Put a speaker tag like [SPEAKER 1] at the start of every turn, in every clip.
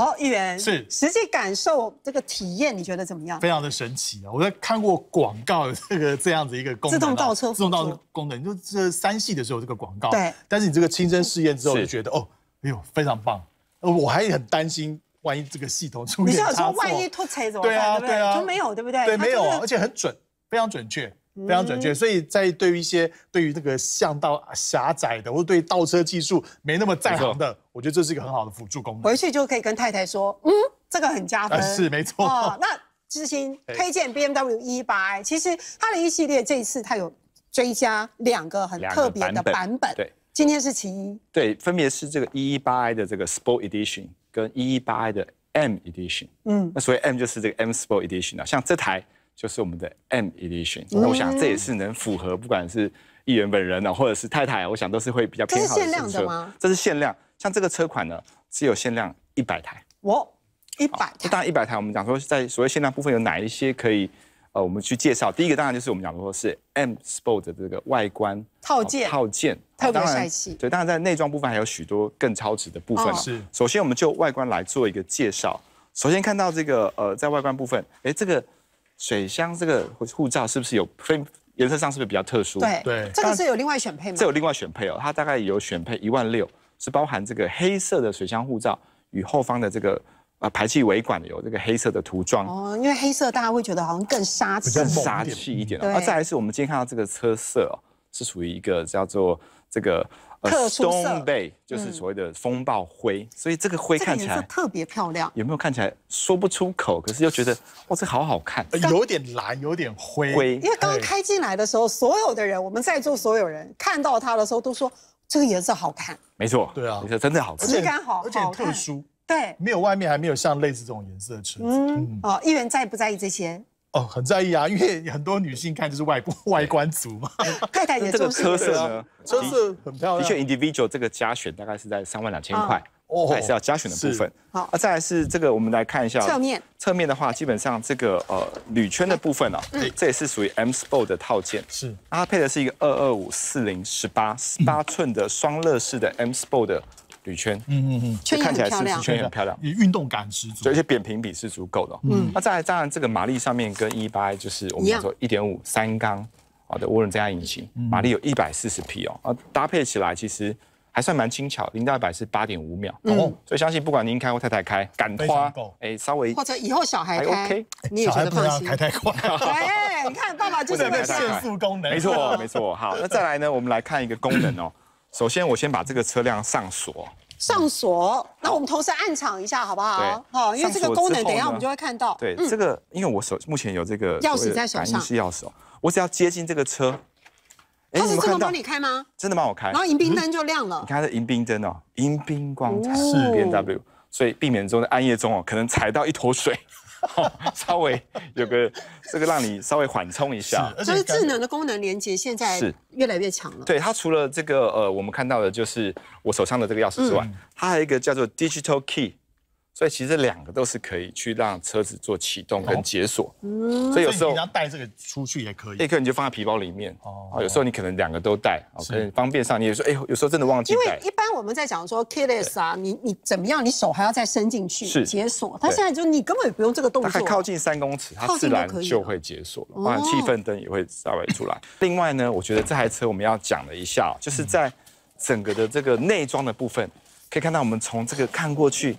[SPEAKER 1] 好，议员
[SPEAKER 2] 是
[SPEAKER 1] 实际感受这个体验，你觉得怎么样？
[SPEAKER 2] 非常的神奇啊！我在看过广告的这个这样子一个功能啊，
[SPEAKER 1] 自动倒车
[SPEAKER 2] 自动倒车功能，就这三系的时候这个广告，
[SPEAKER 1] 对
[SPEAKER 2] 但是你这个亲身试验之后，就觉得哦，哎呦非常棒，呃我还很担心，万一这个系统出
[SPEAKER 1] 你是有说万一突锤怎么办？对啊
[SPEAKER 2] 对啊
[SPEAKER 1] 就没有，对不对？
[SPEAKER 2] 对，没有啊，而且很准，非常准确。非常
[SPEAKER 1] 嗯
[SPEAKER 2] 准确，所以在对于一些对于这个巷道狭窄的，或者对倒车技术没那么在行的，我觉得这是一个很好的辅助功能。
[SPEAKER 1] 回去就可以跟太太说，嗯，这个很加分。
[SPEAKER 2] 啊是没错
[SPEAKER 1] 哦，那知心推荐 BMW 一八 i，其实它的一系列这一次它有追加两个很特别的
[SPEAKER 3] 版本
[SPEAKER 1] 版本。
[SPEAKER 3] 对，
[SPEAKER 1] 今天是其一。
[SPEAKER 3] 对，分别是这个一一八 i 的这个 Sport Edition 跟一一八 i 的 M Edition。嗯，那所谓 M 就是这个 M Sport Edition 啊，像这台就是我们的 M Edition。那我想这也是能符合不管是议员本人呢，或者是太太，我想都是会比较偏好
[SPEAKER 1] 这是限量
[SPEAKER 3] 的
[SPEAKER 1] 吗？
[SPEAKER 3] 这是限量，像这个车款呢，只有限量一百台。
[SPEAKER 1] 我一百台，
[SPEAKER 3] 这当然一百台，我们讲说在所谓限量部分有哪一些可以，呃，我们去介绍。第一个当然就是我们讲说是 M Sport 的这个外观
[SPEAKER 1] 套件
[SPEAKER 3] 套件
[SPEAKER 1] 特别帅气
[SPEAKER 3] 对，当然在内装部分还有许多更超值的部分。
[SPEAKER 2] 是
[SPEAKER 3] 首先我们就外观来做一个介绍。首先看到这个呃，在外观部分，哎，这个水箱这个护照是不是有分颜色上是不是比较特殊？
[SPEAKER 1] 对
[SPEAKER 2] 对
[SPEAKER 1] 这个是有另外选配吗？
[SPEAKER 3] 这有另外选配哦，它大概有选配一万六，是包含这个黑色的水箱护照与后方的这个呃排气尾管有这个黑色的涂装。
[SPEAKER 1] 哦，因为黑色大家会觉得好像更杀气
[SPEAKER 2] 比较。猛
[SPEAKER 3] 杀气一点哦。
[SPEAKER 1] 对
[SPEAKER 3] 而再来是我们今天看到这个车色哦，是属于一个叫做这个呃
[SPEAKER 1] 特殊色
[SPEAKER 3] Stone Bay，就是所谓的风暴灰，所以这个灰看起来
[SPEAKER 1] 特别漂亮。
[SPEAKER 3] 有没有看起来说不出口，可是又觉得哇，这好好看。
[SPEAKER 2] 呃有点蓝，有点灰，
[SPEAKER 3] 灰
[SPEAKER 1] 因为刚刚开进来的时候，所有的人，我们在座所有人看到它的时候都说这个颜色好看，
[SPEAKER 3] 没错，
[SPEAKER 2] 对啊
[SPEAKER 3] 没错，真的好看。
[SPEAKER 1] 质感好
[SPEAKER 2] 而且特殊，
[SPEAKER 1] 对，
[SPEAKER 2] 没有外面还没有像类似这种颜色的车子。
[SPEAKER 1] 嗯，哦，议员在不在意这些？
[SPEAKER 2] 哦，很在意啊，因为很多女性看就是外外观族嘛，
[SPEAKER 1] 太太也
[SPEAKER 3] 这个车色呢，
[SPEAKER 2] 车色很漂亮。
[SPEAKER 3] 的确，individual 这个加选大概是在三万两千块，
[SPEAKER 2] 哦。
[SPEAKER 3] 还是要加选的部分。
[SPEAKER 1] 好。
[SPEAKER 3] 那再来是这个，我们来看一下
[SPEAKER 1] 侧面。
[SPEAKER 3] 侧面的话，基本上这个呃铝圈的部分哦，这也是属于 M Sport 的套件。
[SPEAKER 2] 是。
[SPEAKER 3] 它配的是一个二二五四零十八十八寸的双乐式的 M Sport 的铝圈，嗯嗯嗯，
[SPEAKER 1] 圈
[SPEAKER 3] 看起来是不是
[SPEAKER 1] 很漂亮
[SPEAKER 3] 圈也很漂亮？
[SPEAKER 2] 你运动感十足
[SPEAKER 3] 而。且扁平比是足够的、嗯，那再来，当然这个马力上面跟 E 八就是我们说一点五三缸好的涡轮增压引擎，马力有一百四十匹哦，啊，搭配起来其实还算蛮轻巧，零到一百是八点五秒，哦，所以相信不管您开或太太开，赶
[SPEAKER 2] 非
[SPEAKER 3] 花，哎，稍微
[SPEAKER 1] 或者以后小孩
[SPEAKER 3] 还
[SPEAKER 1] 开
[SPEAKER 3] OK，
[SPEAKER 1] 你也
[SPEAKER 2] 小孩
[SPEAKER 1] 觉得放心
[SPEAKER 2] 不能开。太快，
[SPEAKER 1] 哎，你看爸爸就是
[SPEAKER 2] 限速功能。
[SPEAKER 3] 没错，没错。好，那再来呢，我们来看一个功能哦。首先，我先把这个车辆上锁，
[SPEAKER 1] 上锁，那我们同时暗场一下好不好？
[SPEAKER 3] 对
[SPEAKER 1] 好，因为这个功能等一下我们就会看到。
[SPEAKER 3] 对，这个因为我手目前有这个
[SPEAKER 1] 钥匙在手上
[SPEAKER 3] 感应式钥匙哦，我只要接近这个车，哎
[SPEAKER 1] 它是
[SPEAKER 3] 有看到
[SPEAKER 1] 这么帮你开吗？
[SPEAKER 3] 真的帮我开
[SPEAKER 1] 然，后迎宾灯就亮了
[SPEAKER 3] 你。看它的迎宾灯哦，迎宾光彩
[SPEAKER 1] 是
[SPEAKER 3] B N W，所以避免中的暗夜中哦，可能踩到一坨水，哦 稍微有个这个让你稍微缓冲一下。
[SPEAKER 2] 而
[SPEAKER 1] 就是智能的功能连接现在
[SPEAKER 3] 是
[SPEAKER 1] 越来越强了。
[SPEAKER 3] 对它除了这个呃，我们看到的就是我手上的这个钥匙之外，它还有一个叫做 Digital Key，所以其实两个都是可以去让车子做启动跟解锁。所以有时候
[SPEAKER 2] 你要带这个出去也可以。
[SPEAKER 3] 一颗你就放在皮包里面。
[SPEAKER 2] 哦
[SPEAKER 3] 哦，有时候你可能两个都带，哦，可能方便上。你有时候哎，有时候真的忘记。
[SPEAKER 1] 因为一般我们在讲说 keyless 啊，你你怎么样，你手还要再伸进去解锁，它现在就你根本不用这个动作。
[SPEAKER 3] 大概靠近三公尺，它自然
[SPEAKER 1] 就
[SPEAKER 3] 会解锁了，
[SPEAKER 1] 哦
[SPEAKER 3] 包含气氛灯也会稍微出来。另外呢，我觉得这台车我们要讲了一下哦，就是在整个的这个内装的部分，可以看到我们从这个看过去，议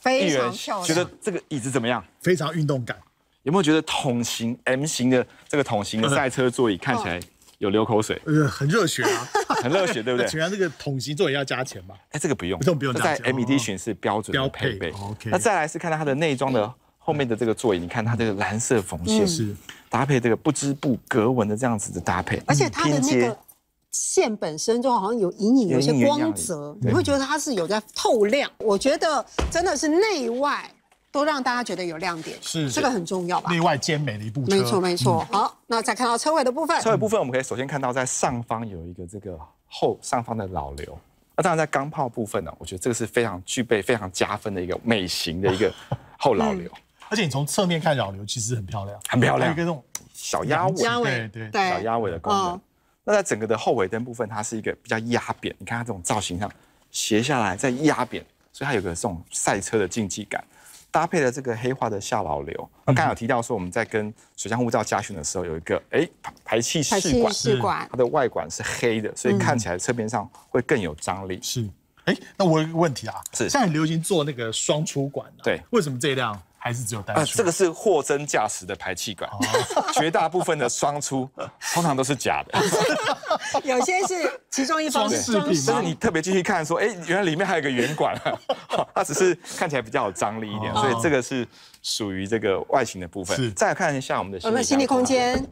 [SPEAKER 1] 非
[SPEAKER 3] 员
[SPEAKER 1] 常漂亮。
[SPEAKER 3] 觉得这个椅子怎么样？
[SPEAKER 2] 非常运动感。
[SPEAKER 3] 有没有觉得桶型 M 型的这个桶型的赛车座椅看起来有流口水，
[SPEAKER 2] 呃，很热血啊！
[SPEAKER 3] 很热血，对不对？
[SPEAKER 2] 请问这个桶型座椅要加钱吗？
[SPEAKER 3] 哎，这个不用，
[SPEAKER 2] 不用不用
[SPEAKER 3] 这在 M E D 选是标准的
[SPEAKER 2] 标配。OK
[SPEAKER 3] 那再来是看到它的内装的后面的这个座椅，你看它这个蓝色缝线
[SPEAKER 2] 是
[SPEAKER 3] 搭配这个不织布格纹的这样子的搭配，
[SPEAKER 1] 而且它的那
[SPEAKER 3] 拼接
[SPEAKER 1] 个线本身就好像有隐隐有一些光
[SPEAKER 3] 样
[SPEAKER 1] 泽，你会觉得它是有在透亮。我觉得真的是内外都让大家觉得有亮点，
[SPEAKER 2] 是
[SPEAKER 1] 这个很重要吧？
[SPEAKER 2] 内外兼美的一部车。
[SPEAKER 1] 没错没错。好，那再看到车尾的部分，
[SPEAKER 3] 车尾部分我们可以首先看到在上方有一个这个后上方的老刘。那当然在钢炮部分呢，我觉得这个是非常具备非常加分的一个美型的一个后老刘，
[SPEAKER 2] 而且你从侧面看老刘其实很漂亮，
[SPEAKER 3] 很漂亮
[SPEAKER 2] 有一个那种
[SPEAKER 3] 小鸭尾，
[SPEAKER 2] 对对
[SPEAKER 1] 对
[SPEAKER 3] 小鸭尾的功能
[SPEAKER 1] 嗯。
[SPEAKER 3] 那在整个的后尾灯部分，它是一个比较压扁，你看它这种造型上斜下来再压扁，所以它有个这种赛车的竞技感。搭配了这个黑化的下老流，那刚才有提到说我们在跟水箱护罩加训的时候，有一个哎排排气
[SPEAKER 1] 排气
[SPEAKER 3] 试管，
[SPEAKER 1] 试管
[SPEAKER 3] 它的外管是黑的，所以看起来侧边上会更有张力。
[SPEAKER 2] 是，哎，那我有一个问题啊，
[SPEAKER 3] 是
[SPEAKER 2] 现在流行做那个双出管啊
[SPEAKER 3] 对
[SPEAKER 2] 为什么这一辆还是只有单
[SPEAKER 3] 呃，
[SPEAKER 2] 出？
[SPEAKER 3] 这个是货真价实的排气管，绝大部分的双出通常都是假的。
[SPEAKER 1] 有些是其中一方是装
[SPEAKER 2] 装饰品吗？
[SPEAKER 3] 但是你特别继续看，说，哎，原来里面还有个圆管，它只是看起来比较有张力一点，
[SPEAKER 2] 哦。
[SPEAKER 3] 所以这个是属于这个外形的部
[SPEAKER 2] 是。
[SPEAKER 3] 分。再来看一下我们的
[SPEAKER 1] 我们行李空间，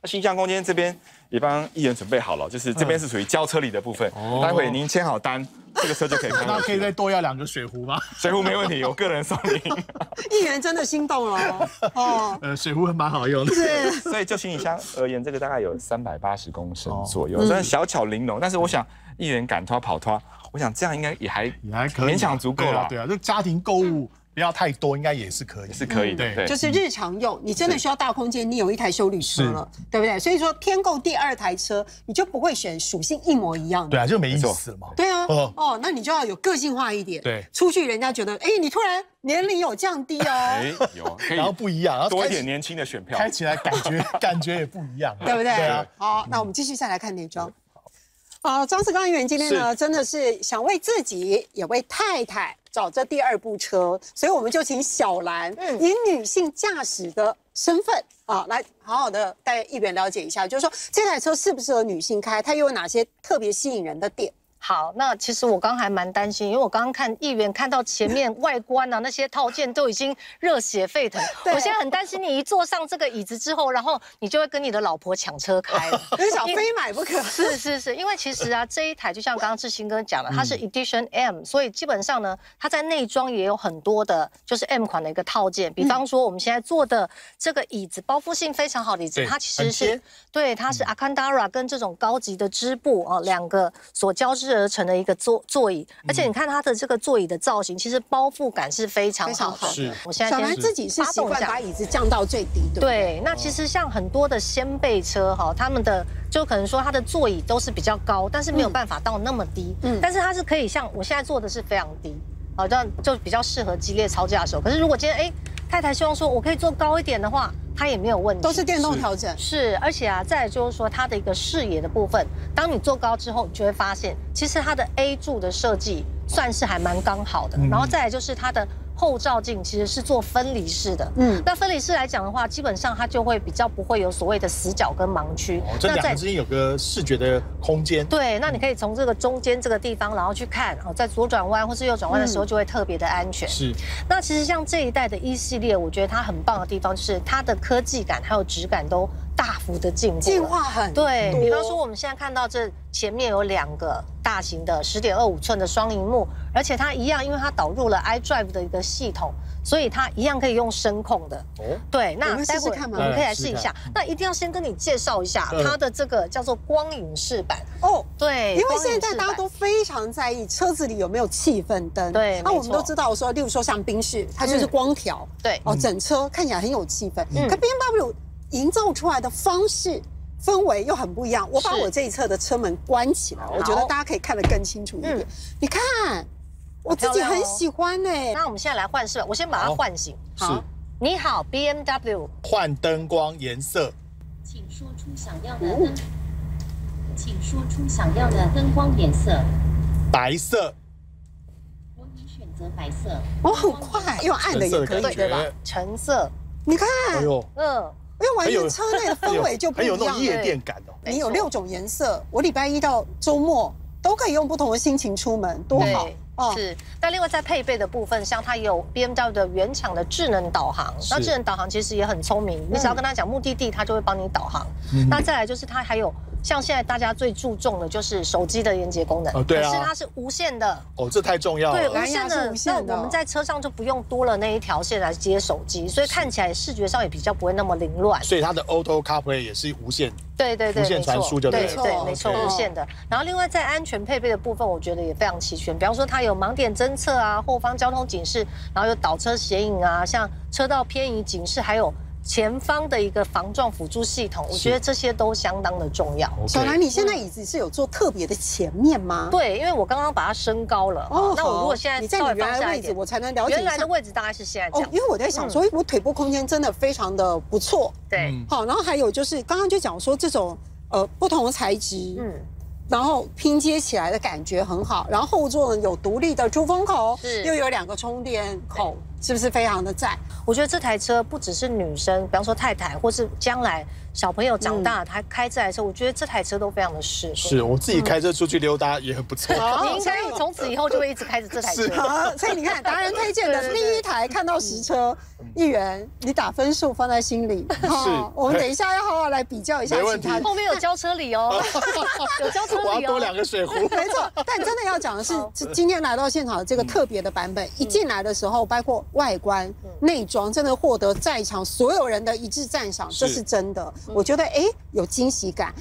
[SPEAKER 3] 那新疆空间这边也帮议员准备好了，就是这边是属于交车里的部分。待会您签好单，这个车就可以开
[SPEAKER 2] 那可以。再多要两个水壶吗？
[SPEAKER 3] 水壶没问题，我个人送你。
[SPEAKER 1] 议员真的心动了 哦。
[SPEAKER 2] 呃，水壶还蛮好用的。
[SPEAKER 1] 是，
[SPEAKER 3] 所以就行李箱而言，这个大概有三百八十公升左
[SPEAKER 2] 哦
[SPEAKER 3] 右，虽然小巧玲珑，但是我想议员赶拖跑拖，我想这样应该也还
[SPEAKER 2] 也还可以，
[SPEAKER 3] 勉强足够了，
[SPEAKER 2] 对啊对啊，就家庭购物不要太多，应该也是可以。
[SPEAKER 3] 是可以的。
[SPEAKER 2] 对
[SPEAKER 3] 对，
[SPEAKER 1] 就是日常用，你真的需要大空间，你有一台修理车了，对不对？所以说添购第二台车，你就不会选属性一模一样的。
[SPEAKER 2] 对啊，就没意思了嘛。
[SPEAKER 1] 对啊，
[SPEAKER 2] 哦
[SPEAKER 1] 哦，那你就要有个性化一点。
[SPEAKER 2] 对
[SPEAKER 1] 出去人家觉得，哎，你突然年龄有降低哦，
[SPEAKER 3] 哎，有
[SPEAKER 2] 然后不一样，然后
[SPEAKER 3] 多一点年轻的选票
[SPEAKER 2] 开。起来感觉 感觉也不一样，
[SPEAKER 1] 对不对？
[SPEAKER 2] 对啊，
[SPEAKER 1] 好，那我们继续再来看内装。好，张世刚议员今天呢，真的是想为自己也为太太找这第二部车，所以我们就请小兰以女性驾驶的身份啊，来好好的带议员了解一下，就是说这台车适不适合女性开，它又有哪些特别吸引人的点？
[SPEAKER 4] 好，那其实我刚刚还蛮担心，因为我刚刚看议员看到前面 外观啊那些套件都已经热血沸腾，我现在很担心你一坐上这个椅子之后，然后你就会跟你的老婆抢车开了。
[SPEAKER 1] 你想非买不可。
[SPEAKER 4] 是是是，因为其实啊，这一台就像刚刚志新哥讲的，它是 Edition M，所以基本上呢，它在内装也有很多的，就是 M 款的一个套件。比方说我们现在坐的这个椅子，包覆性非常好的椅子，它其实是对，它是 Akandara 跟这种高级的织布哦两个所交织而成的一个座座椅，而且你看它的这个座椅的造型，其实包覆感是非常好的。
[SPEAKER 2] 是
[SPEAKER 4] 我现在先
[SPEAKER 1] 小兰自己是习惯把椅子降到最低，对对？
[SPEAKER 4] 那其实像很多的掀背车哈，他们的就可能说它的座椅都是比较高，但是没有办法到那么低。
[SPEAKER 1] 嗯
[SPEAKER 4] 嗯，但是它是可以像我现在坐的是非常低，好，这样就比较适合激烈操驾手。可是如果今天哎太太希望说我可以坐高一点的话，它也没有问题。
[SPEAKER 1] 都是电动调整。
[SPEAKER 4] 是，而且啊，再来就是说它的一个视野的部分，当你坐高之后，你就会发现，其实它的 A 柱的设计算是还蛮刚好的。
[SPEAKER 2] 嗯
[SPEAKER 4] 然后再来就是它的后照镜其实是做分离式的。
[SPEAKER 1] 嗯
[SPEAKER 4] 嗯，那分离式来讲的话，基本上它就会比较不会有所谓的死角跟盲区。
[SPEAKER 2] 哦，这两个之间有个视觉的空间，
[SPEAKER 4] 对，那你可以从这个中间这个地方，然后去看哦，在左转弯或是右转弯的时候，就会特别的安全。
[SPEAKER 2] 是
[SPEAKER 4] 那其实像这一代的一系列，我觉得它很棒的地方就是它的科技感还有质感都大幅的进步了，
[SPEAKER 1] 进化很
[SPEAKER 4] 对比方说，我们现在看到这前面有两个大型的十点二五寸的双荧幕，而且它一样，因为它导入了 iDrive 的一个系统，所以它一样可以用声控的。
[SPEAKER 2] 哦，
[SPEAKER 4] 对，那待会
[SPEAKER 1] 试看吗
[SPEAKER 4] 我们可以来
[SPEAKER 2] 嗯试
[SPEAKER 4] 一下。那一定要先跟你介绍一下
[SPEAKER 2] 嗯
[SPEAKER 4] 它的这个叫做光影式版。
[SPEAKER 1] 哦。
[SPEAKER 4] 对，
[SPEAKER 1] 因为现在大家都非常在意车子里有没有气氛灯。对那我们都知道说，例如说像宾士，它就是
[SPEAKER 4] 嗯
[SPEAKER 1] 光条，
[SPEAKER 4] 对
[SPEAKER 1] 哦，整车看起来很有气氛。
[SPEAKER 4] 嗯
[SPEAKER 1] 可 B M W 营造出来的方式。氛围又很不一样。我把我这一侧的车门关起来，我觉得大家可以看得更清楚一点
[SPEAKER 4] 嗯。
[SPEAKER 1] 你看，我自己很喜欢呢。
[SPEAKER 4] 那我们现在来换色，我先把它
[SPEAKER 2] 好
[SPEAKER 4] 唤醒。
[SPEAKER 2] 是
[SPEAKER 1] 好
[SPEAKER 4] 你好，BMW，
[SPEAKER 2] 换灯光颜色，
[SPEAKER 5] 请说出想要的灯，请说出想要的灯光颜色。
[SPEAKER 2] 白色，
[SPEAKER 5] 我已选择白色。
[SPEAKER 1] 哦，很快，用暗的也可以，对吧？
[SPEAKER 4] 橙色，
[SPEAKER 1] 你看，
[SPEAKER 2] 哎呦，
[SPEAKER 4] 嗯，
[SPEAKER 1] 因为完全车内的氛围就不
[SPEAKER 2] 很
[SPEAKER 1] 一样。
[SPEAKER 2] 有那种夜店感哦。
[SPEAKER 1] 你有六种颜色，我礼拜一到周末都可以用不同的心情出门，多好哦！
[SPEAKER 4] 是。那另外在配备的部分，像它有 BMW 的原厂的智能导航，那智能导航其实也很聪明，你只要跟他讲目的地，它就会帮你导航。
[SPEAKER 2] 嗯
[SPEAKER 4] 那再来就是它还有像现在大家最注重的就是手机的连接功能，
[SPEAKER 2] 哦对啊
[SPEAKER 4] 可是它是无线的。
[SPEAKER 2] 哦，这太重要
[SPEAKER 4] 对，
[SPEAKER 2] 了。
[SPEAKER 4] 无
[SPEAKER 1] 蓝牙是
[SPEAKER 4] 线的
[SPEAKER 1] 无线的
[SPEAKER 4] 那我们在车上就不用多了那一条线来接手机，所以看起来视觉上也比较不会那么凌乱。
[SPEAKER 2] 所以它的 Auto CarPlay 也是无线，
[SPEAKER 4] 对对对，
[SPEAKER 2] 无线传输就对
[SPEAKER 4] 对
[SPEAKER 1] 了
[SPEAKER 4] 对，没错，无线的。然后另外在安全配备的部分，我觉得也非常齐全。比方说它有盲点侦测啊，后方交通警示，然后有倒车显影啊，像车道偏移警示，还有前方的一个防撞辅助系统，我觉得这些都相当的重要。
[SPEAKER 1] 小兰，你现在椅子是有坐特别的前面吗？
[SPEAKER 4] 对，因为我刚刚把它升高了。哦，那我如果现在
[SPEAKER 1] 你在你原来位置，我才能了解
[SPEAKER 4] 原来的位置大概是现在这样。
[SPEAKER 1] 因为我在想说，我腿部空间真的非常的不错。
[SPEAKER 4] 对，
[SPEAKER 1] 好，然后还有就是刚刚就讲说这种呃不同的材质，嗯。然后拼接起来的感觉很好，然后后座有独立的出风口，是又有两个充电口，是不是非常的赞？
[SPEAKER 4] 我觉得这台车不只是女生，比方说太太，或是将来。小朋友长大，他开这台车，我觉得这台车都非常的适合。
[SPEAKER 2] 是我自己开车出去溜达也很不错。
[SPEAKER 4] 你应该从此以后就会一直开着这台车。
[SPEAKER 1] 所以你看，达人推荐的 第一台看到实车，议员，你打分数放在心里。
[SPEAKER 2] 是，
[SPEAKER 1] 我们等一下要好好来比较一下其他。
[SPEAKER 4] 后面有交车礼哦，有交车礼哦。
[SPEAKER 2] 我要多两个水壶。
[SPEAKER 1] 没错，但真的要讲的是，今天来到现场的这个特别的版本，一进来的时候，包括外观、内装，真的获得在场所有人的一致赞赏，这是真的。我觉得，哎。有惊喜感。